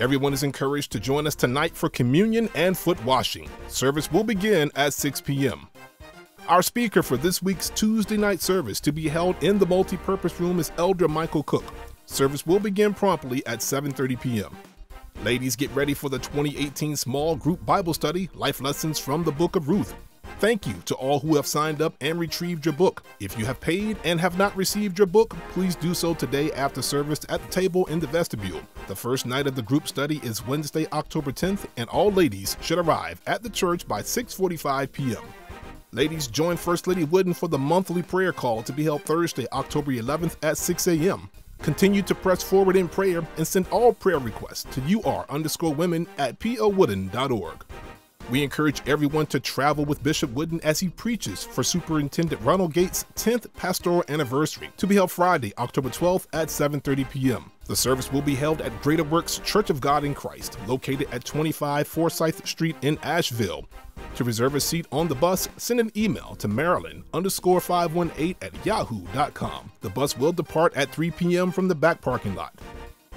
Everyone is encouraged to join us tonight for communion and foot washing. Service will begin at 6 p.m. Our speaker for this week's Tuesday night service to be held in the multi-purpose room is Elder Michael Cook. Service will begin promptly at 7:30 p.m. Ladies, get ready for the 2018 small group Bible study, Life Lessons from the Book of Ruth. Thank you to all who have signed up and retrieved your book. If you have paid and have not received your book, please do so today after service at the table in the vestibule. The first night of the group study is Wednesday, October 10th, and all ladies should arrive at the church by 6:45 p.m. Ladies, join First Lady Wooden for the monthly prayer call to be held Thursday, October 11th at 6 a.m. Continue to press forward in prayer and send all prayer requests to UR underscore women at powooden.org. We encourage everyone to travel with Bishop Wooden as he preaches for Superintendent Ronald Gates' 10th pastoral anniversary to be held Friday, October 12th at 7:30 p.m. The service will be held at Greater Works Church of God in Christ, located at 25 Forsyth Street in Asheville. To reserve a seat on the bus, send an email to Marilyn underscore 518 at yahoo.com. The bus will depart at 3 p.m. from the back parking lot.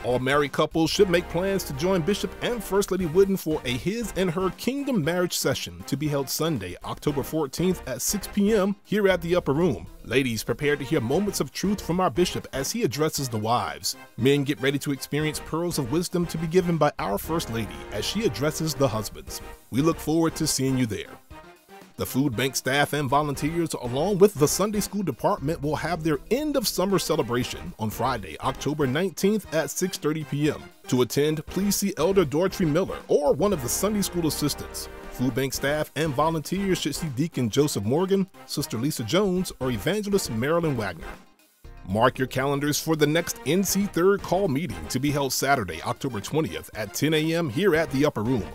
All married couples should make plans to join Bishop and First Lady Wooden for a his and her kingdom marriage session to be held Sunday, October 14th at 6 p.m. here at the Upper Room. Ladies, prepare to hear moments of truth from our bishop as he addresses the wives. Men, get ready to experience pearls of wisdom to be given by our First Lady as she addresses the husbands. We look forward to seeing you there. The food bank staff and volunteers, along with the Sunday school department, will have their end of summer celebration on Friday, October 19th at 6:30 p.m. To attend, please see Elder Dorothy Miller or one of the Sunday school assistants. Food bank staff and volunteers should see Deacon Joseph Morgan, Sister Lisa Jones, or Evangelist Marilyn Wagner. Mark your calendars for the next NC Third Call meeting to be held Saturday, October 20th at 10 a.m. here at the Upper Room.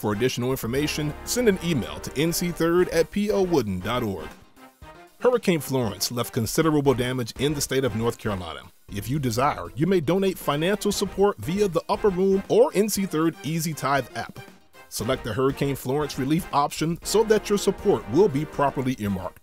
For additional information, send an email to nc3rd at powooden.org. Hurricane Florence left considerable damage in the state of North Carolina. If you desire, you may donate financial support via the Upper Room or NC3rd Easy Tithe app. Select the Hurricane Florence relief option so that your support will be properly earmarked.